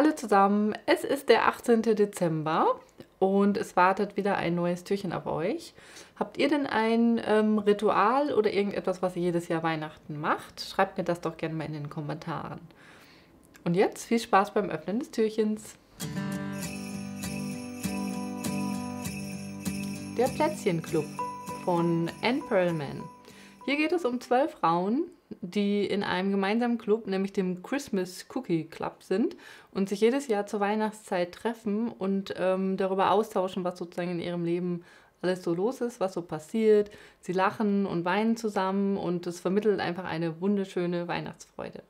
Hallo zusammen, es ist der 18. Dezember und es wartet wieder ein neues Türchen auf euch. Habt ihr denn ein ähm, Ritual oder irgendetwas, was ihr jedes Jahr Weihnachten macht? Schreibt mir das doch gerne mal in den Kommentaren. Und jetzt viel Spaß beim Öffnen des Türchens. Der Plätzchenclub von Anne Perlman. Hier geht es um zwölf Frauen, die in einem gemeinsamen Club, nämlich dem Christmas Cookie Club sind und sich jedes Jahr zur Weihnachtszeit treffen und ähm, darüber austauschen, was sozusagen in ihrem Leben alles so los ist, was so passiert. Sie lachen und weinen zusammen und es vermittelt einfach eine wunderschöne Weihnachtsfreude.